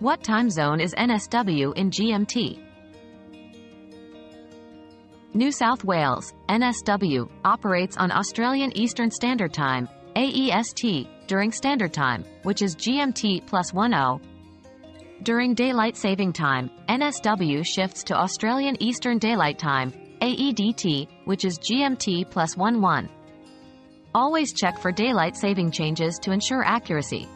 What time zone is NSW in GMT? New South Wales, NSW, operates on Australian Eastern Standard Time, AEST, during Standard Time, which is GMT plus 10. During Daylight Saving Time, NSW shifts to Australian Eastern Daylight Time, AEDT, which is GMT plus 11. Always check for daylight saving changes to ensure accuracy.